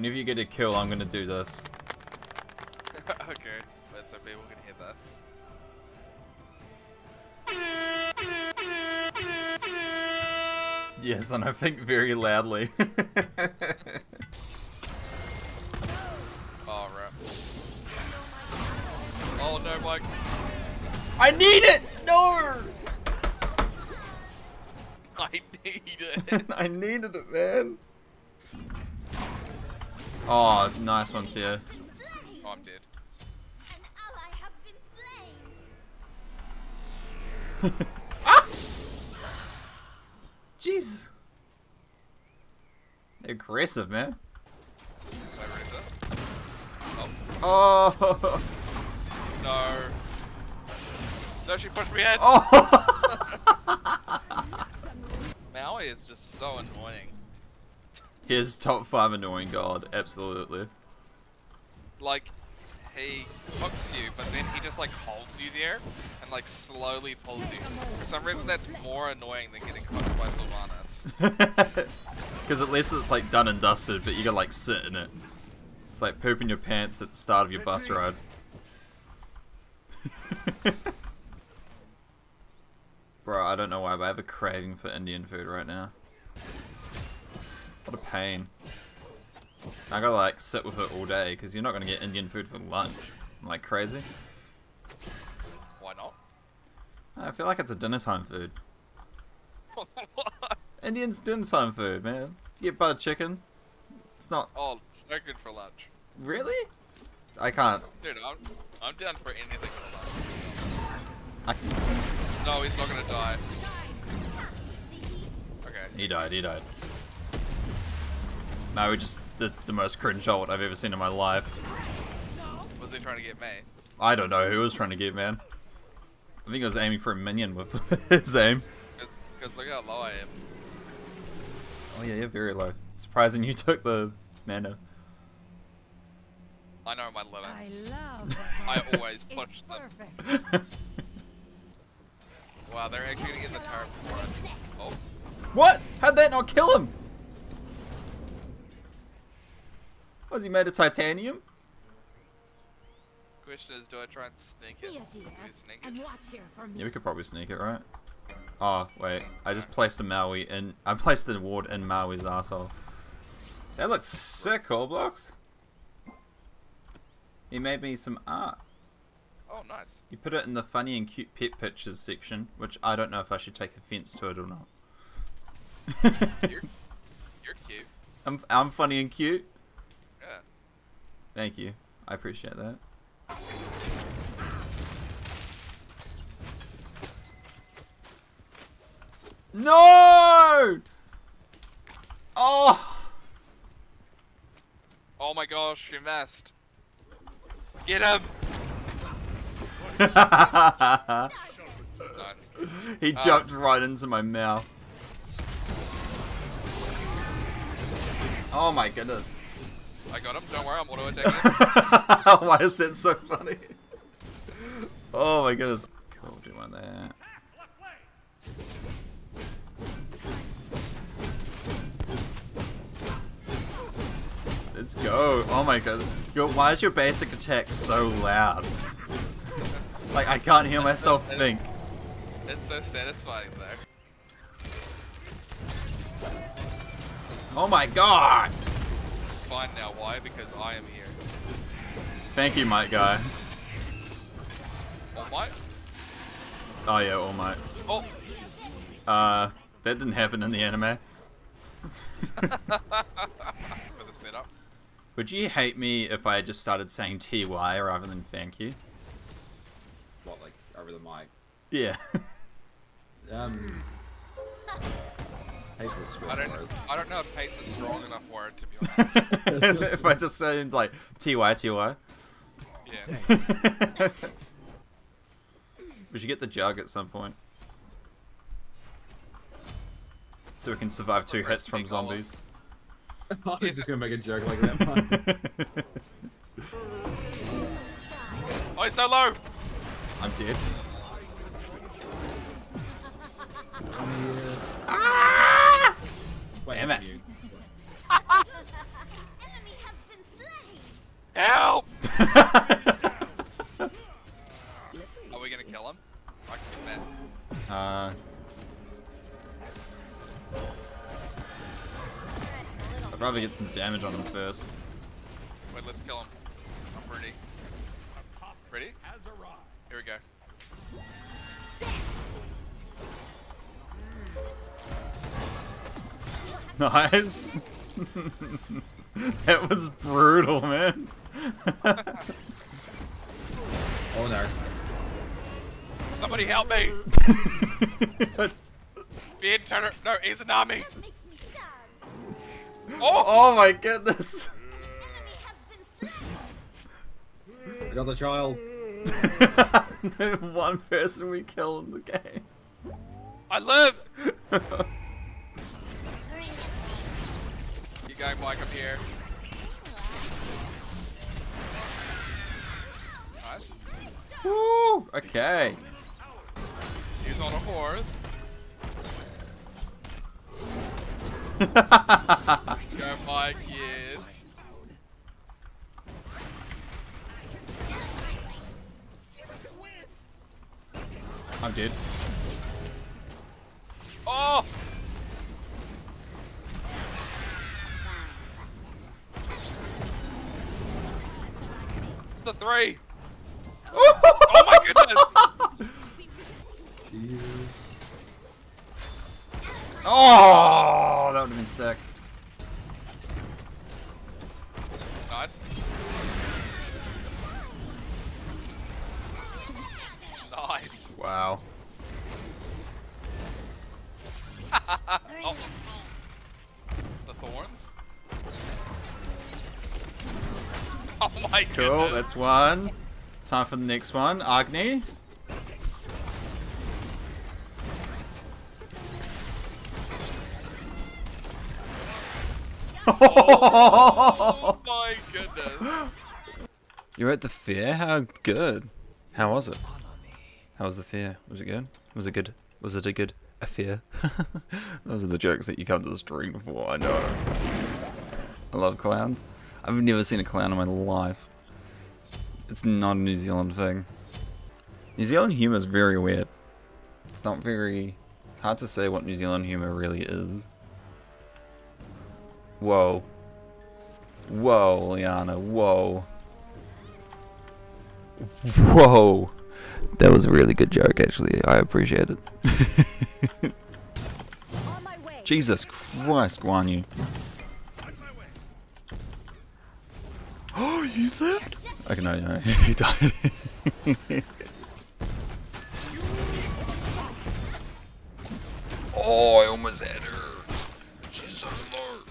Whenever you get a kill, I'm gonna do this. okay, let's hope people can hear this. Yes, and I think very loudly. Oh, rip. Oh no, Mike. I need it! No! I need it. I needed it, man. Oh, nice one, Tia. oh, I'm dead. An ally has been slain. ah! Jeez. Aggressive, man. Can I read this? Oh, Oh! no. No, she pushed me in. Oh! Maui is just so annoying. His top five annoying god, absolutely. Like, he hooks you, but then he just like holds you there and like slowly pulls you. For some reason, that's more annoying than getting hooked by Sylvanus. Because at least it's like done and dusted, but you gotta like sit in it. It's like pooping your pants at the start of your bus ride. Bro, I don't know why, but I have a craving for Indian food right now. What a pain. I gotta like sit with it all day, because you're not gonna get Indian food for lunch. I'm like crazy. Why not? I feel like it's a dinner time food. What? Indian's dinner time food, man. If you get butter chicken, it's not oh, so good for lunch. really. I can't. Dude, I'm, I'm down for anything for lunch. I, No, he's not gonna die. Okay. he died. He died. No, we just did the most cringe ult I've ever seen in my life. Was he trying to get me? I don't know who was trying to get man. I think I was aiming for a minion with his aim. Because look how low I am. Oh yeah, you're very low. Surprising you took the mana. I know my I limits. love I always It's push them. perfect. Wow, they're actually gonna get the turret before us. Oh, what? How'd that not kill him? Was he made of titanium? question is, do I try and sneak it? Be a dear sneak and it? watch here for me. Yeah, we could probably sneak it, right? Oh, wait. I just placed a Maui in... I placed a ward in Maui's asshole. That looks sick, blocks. He made me some art. Oh, nice. You put it in the funny and cute pet pictures section, which I don't know if I should take offense to it or not. You're, you're cute. I'm, I'm funny and cute. Thank you. I appreciate that. No! Oh! Oh my gosh, you messed. Get him! Nice. he jumped right into my mouth. Oh my goodness. I got him. Don't worry, I'm auto attacking. Why is that so funny? Oh my goodness. Cool, do one there. Let's go. Oh my god. Yo, why is your basic attack so loud? like, I can't hear myself think. it's so satisfying though. Oh my god! It's fine now. Why? Because I am here. Thank you, Might Guy. Oh my. Oh yeah, All Might. Oh. Uh, that didn't happen in the anime. For the setup. Would you hate me if I just started saying TY rather than thank you? What, like over the mic? Yeah. Um. Hate's a strong I don't. word. I don't know if hate's a strong enough word to be honest. if I just say it's like TY, TY. Yeah. we should get the jug at some point. So we can survive two hits from Recipe column. zombies. He's just gonna make a joke like that. Oh, he's so low. I'm dead. Wait, Damn it. you- Enemy has Help! Are we gonna kill him? I can bet. uh, I'd rather get some damage on him first. Wait, let's kill him. Nice. that was brutal, man. Oh no. Somebody help me! Beard Turner. No, Izanami! Makes me. Oh! oh my goodness. Enemy has been slain. I got the child. one person we kill in the game. I live! Going, Mike, up here. Nice. Woo! Okay. He's on a horse. Go, Mike, yes. I'm dead. Oh! Three! Oh my goodness! Oh, my Cool, goodness. that's one. Time for the next one. Agni. Oh my goodness. You're at the fair? How good? How was it? How was the fair? Was it good? Was it good? Was it a good affair? Those are the jokes that you come to the stream for, I know. I love clowns. I've never seen a clown in my life. It's not a New Zealand thing. New Zealand humor is very weird. It's not very... It's hard to say what New Zealand humor really is. Whoa. Whoa, Liana, whoa. Whoa. That was a really good joke, actually. I appreciate it. On my way. Jesus Christ, Guan Yu. You lived? Okay, no, no, he died. oh, I almost had her. She's so low.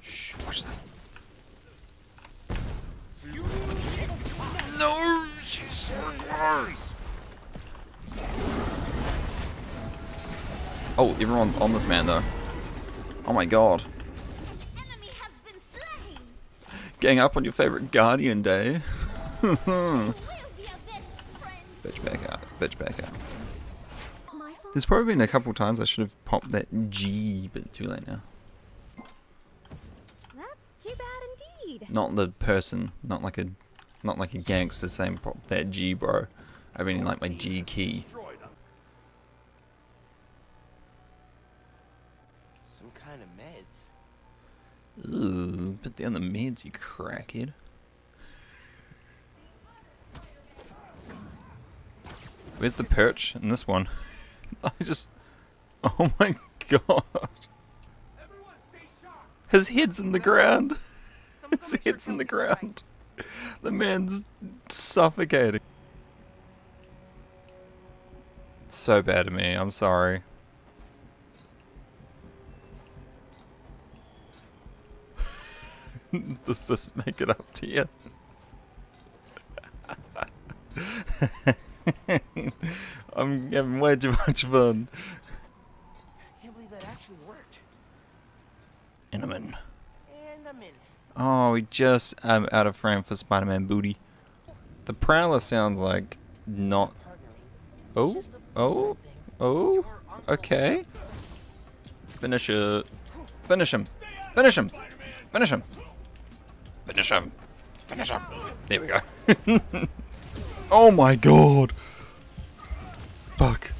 Shh, watch this. No, she's so close. Oh, everyone's on this man though. Oh my god. Gang up on your favorite Guardian Day. We'll be a best friend. Bitch back out. Bitch back out. There's probably been a couple times I should have popped that G, but too late now. That's too bad indeed. Not the person, not like a, not like a gangster saying pop that G, bro. I mean like my G key. Some kind of meds. Ooh, put down the meds, you crackhead. Where's the perch in this one? I just, oh my god. His head's in the ground. His head's in the ground. The man's suffocating. It's so bad of me. I'm sorry. Does this make it up to you? I'm having way too much fun. I can't believe that actually worked. And I'm in. And I'm in. Oh, we just um, out of frame for Spider-Man booty. The Prowler sounds like not. Oh, oh, oh. Okay. Finish it. Finish him. Finish him. Finish him. Finish him. Finish him. There we go. oh my god. Fuck.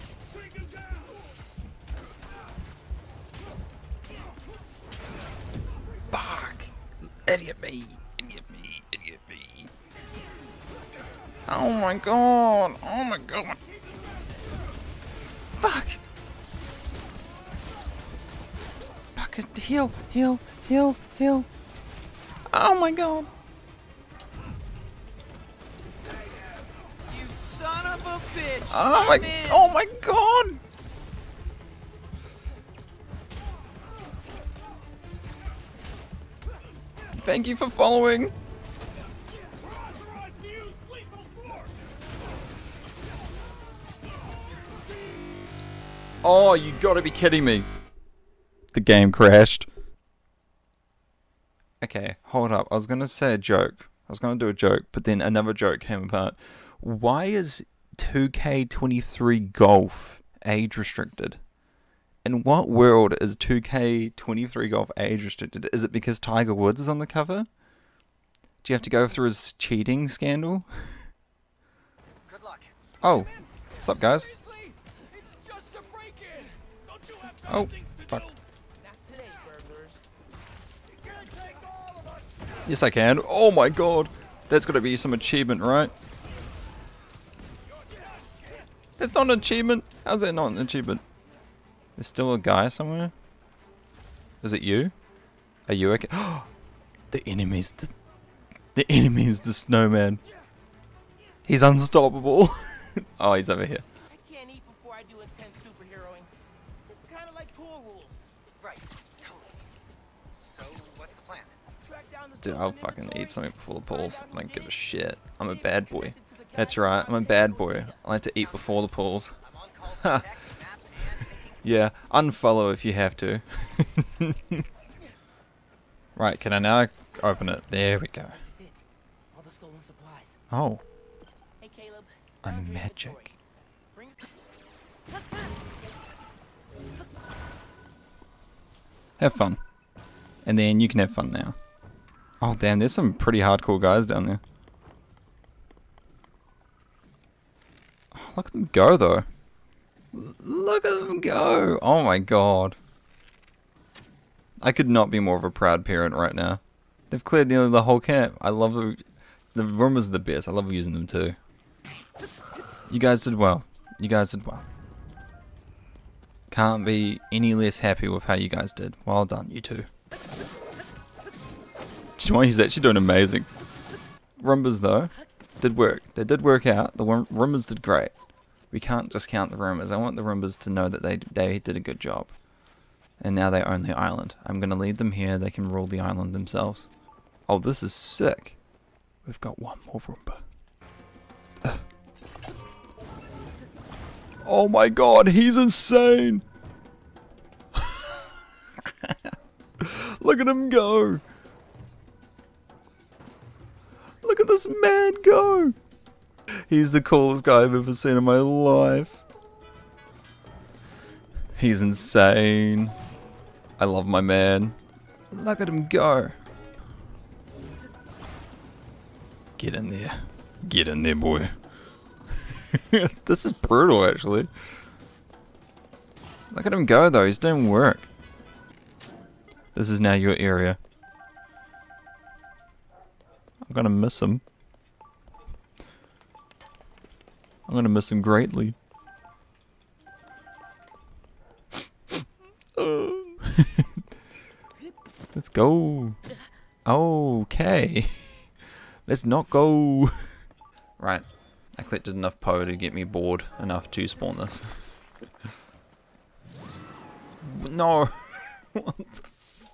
Fuck. Idiot me. Idiot me. Idiot me. Oh my god. Oh my god. Fuck. Fuck. Heal. Heal. Heal. Heal. Oh my god. You son of a bitch! Oh my. Oh my god. Thank you for following. Oh, you gotta be kidding me. The game crashed. Okay, hold up. I was gonna say a joke. I was gonna do a joke, but then another joke came about. Why is 2K23 Golf age restricted? In what world is 2K23 Golf age restricted? Is it because Tiger Woods is on the cover? Do you have to go through his cheating scandal? Good luck. Oh, what's up, guys? Seriously? It's Yes, I can. Oh my god. That's gotta be some achievement, right? It's not an achievement. How's that not an achievement? There's still a guy somewhere? Is it you? Are you okay? the enemy's the... The enemy's the snowman. He's unstoppable. oh, he's over here. Dude, I'll fucking eat something before the pools. I don't give a shit. I'm a bad boy. That's right, I'm a bad boy. I like to eat before the taking Yeah, unfollow if you have to. right, can I now open it? There we go. Oh. I'm magic. Have fun. And then you can have fun now. Oh damn, there's some pretty hardcore guys down there. Oh, look at them go though. L- Look at them go. Oh my god. I could not be more of a proud parent right now. They've cleared nearly the whole camp. I love the the rumors are the best. I love using them too. You guys did well. You guys did well. Can't be any less happy with how you guys did. Well done, you two. You know what? He's actually doing amazing. Rumbas, though, did work. They did work out. The Rum- Rumbas did great. We can't discount the Rumbas. I want the Rumbas to know that they they did a good job. And now they own the island. I'm going to lead them here. They can rule the island themselves. Oh, this is sick. We've got one more Roomba. Oh my god, he's insane! Look at him go! This man go! He's the coolest guy I've ever seen in my life. He's insane. I love my man. Look at him go. Get in there. Get in there, boy. this is brutal, actually. Look at him go, though. He's doing work. This is now your area. I'm gonna miss him. I'm gonna miss him greatly. Let's go. Okay. Let's not go. Right. I collected enough power to get me bored enough to spawn this. no. what the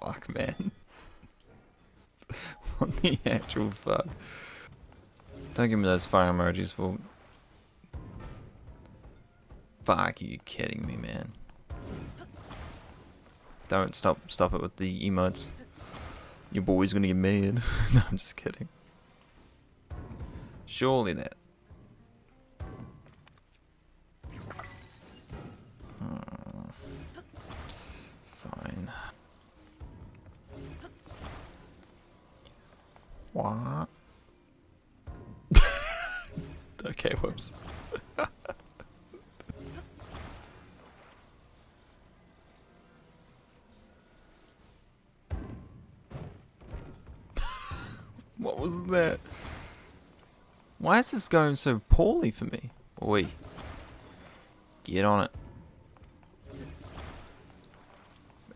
fuck, man? what the actual fuck? Don't give me those fire emojis for. Fuck, are you kidding me, man? Don't stop, stop it with the emotes. Your boy's gonna get mad. no, I'm just kidding. Surely that. Hmm. Fine. What? okay, whoops. What was that? Why is this going so poorly for me? Oi. Get on it.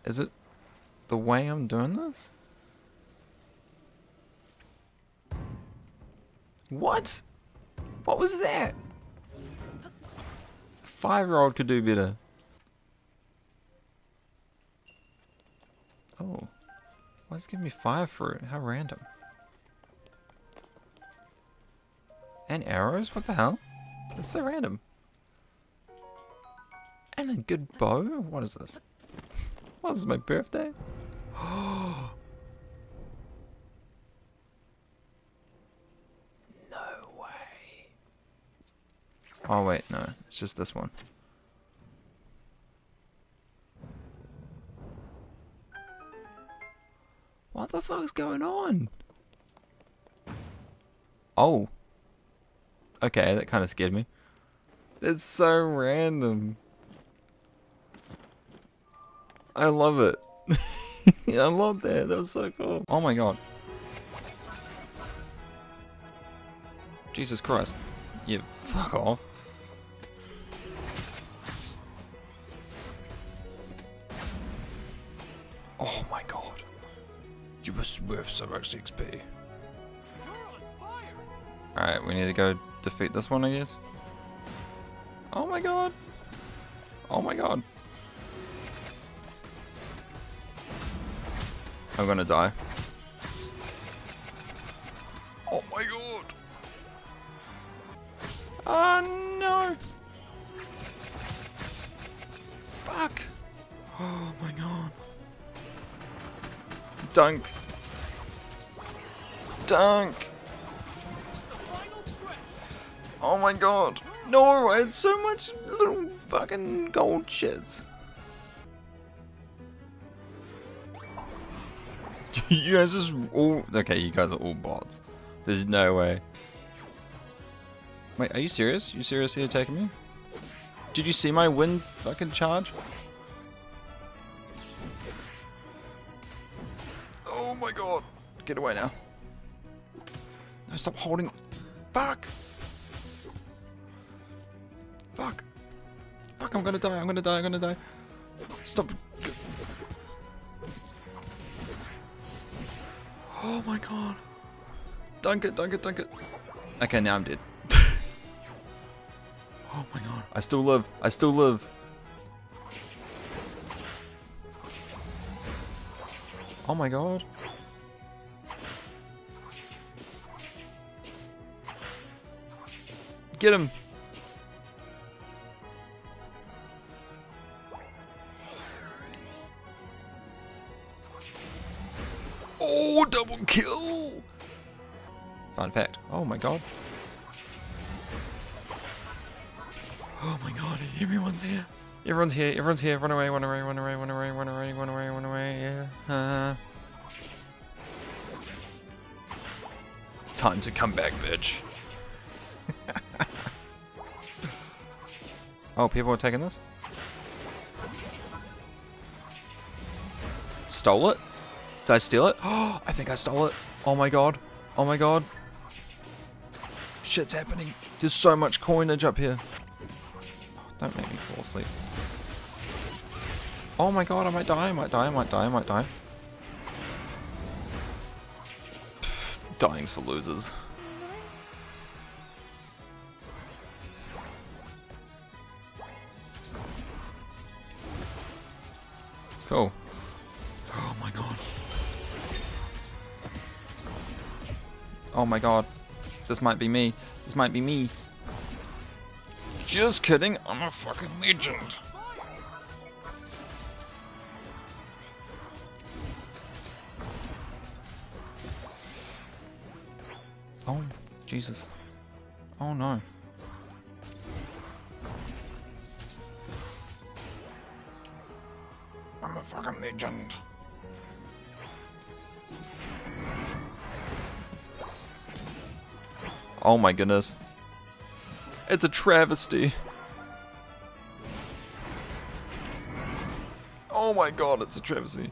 Is it the way I'm doing this? What? What was that? A five year old could do better. Oh. Why is it giving me fire fruit? How random. And arrows? What the hell? That's so random. And a good bow? What is this? What is this, my birthday? no way. Oh wait, no. It's just this one. What the fuck's going on? Oh. Okay, that kind of scared me. It's so random. I love it. I love that. That was so cool. Oh my god. Jesus Christ. You fuck off. Oh my god. You were worth so much XP. Alright, we need to go defeat this one, I guess. Oh my god. Oh my god. I'm gonna die. Oh my god. Oh no. Fuck. Oh my god. Dunk. Dunk. Oh my god. No, I had so much little fucking gold shits. you guys just all okay. You guys are all bots. There's no way. Wait, are you serious? You seriously attacking me? Did you see my wind fucking charge? Oh my god! Get away now. No, stop holding. Fuck! Fuck! I'm gonna die! I'm gonna die! I'm gonna die! Stop! Oh my god. Dunk it, dunk it, dunk it. Okay, now I'm dead. oh my god. I still live. I still live. Oh my god. Get him. Oh my god. Oh my god, everyone's here. Everyone's here, everyone's here. Run away, run away, run away, run away, run away, run away, run away, yeah. Uh. Time to come back, bitch. oh, people are taking this? Stole it? Did I steal it? Oh, I think I stole it. Oh my god. Oh my god. Shit's happening. There's so much coinage up here. Don't make me fall asleep. Oh my god, I might die, I might die, I might die, I might die. Dying's for losers. Cool. Oh my god. Oh my god. This might be me. This might be me. Just kidding, I'm a fucking legend. Oh, Jesus. Oh no. I'm a fucking legend. Oh my goodness. It's a travesty. Oh my god, it's a travesty.